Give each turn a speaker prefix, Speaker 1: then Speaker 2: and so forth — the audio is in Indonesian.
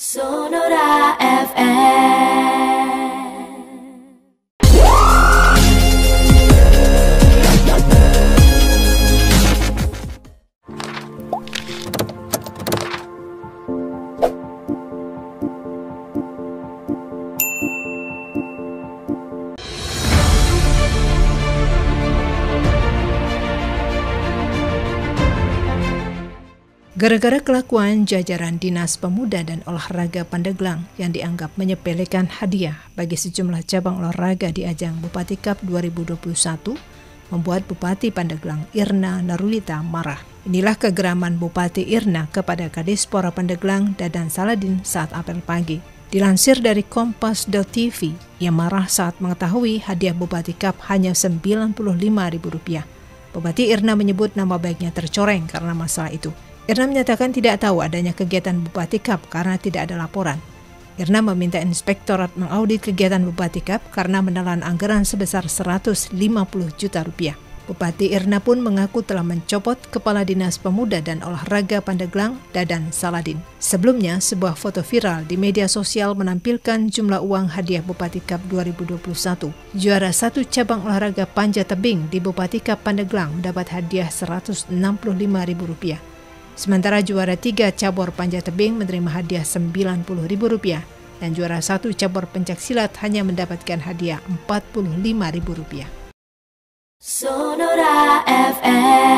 Speaker 1: Sonora FM.
Speaker 2: Gara-gara kelakuan jajaran Dinas Pemuda dan Olahraga Pandeglang yang dianggap menyepelekan hadiah bagi sejumlah cabang olahraga di ajang Bupati Cup 2021, membuat Bupati Pandeglang Irna Narulita marah. Inilah kegeraman Bupati Irna kepada Kadispora Pandeglang Dadan Saladin saat apel pagi. Dilansir dari Kompas.tv, ia marah saat mengetahui hadiah Bupati Cup hanya Rp95.000. Bupati Irna menyebut nama baiknya tercoreng karena masalah itu. Irna menyatakan tidak tahu adanya kegiatan Bupati Cup karena tidak ada laporan. Irna meminta inspektorat mengaudit kegiatan Bupati Cup karena menelan anggaran sebesar 150 juta rupiah. Bupati Irna pun mengaku telah mencopot Kepala Dinas Pemuda dan Olahraga Pandeglang, Dadan Saladin. Sebelumnya, sebuah foto viral di media sosial menampilkan jumlah uang hadiah Bupati Cup 2021. Juara satu cabang olahraga panjat tebing di Bupati Cup Pandeglang mendapat hadiah Rp165.000. Sementara juara tiga cabur panjat tebing menerima hadiah Rp90.000 dan juara satu cabur pencak silat hanya mendapatkan hadiah Rp45.000.
Speaker 1: Sonora FM.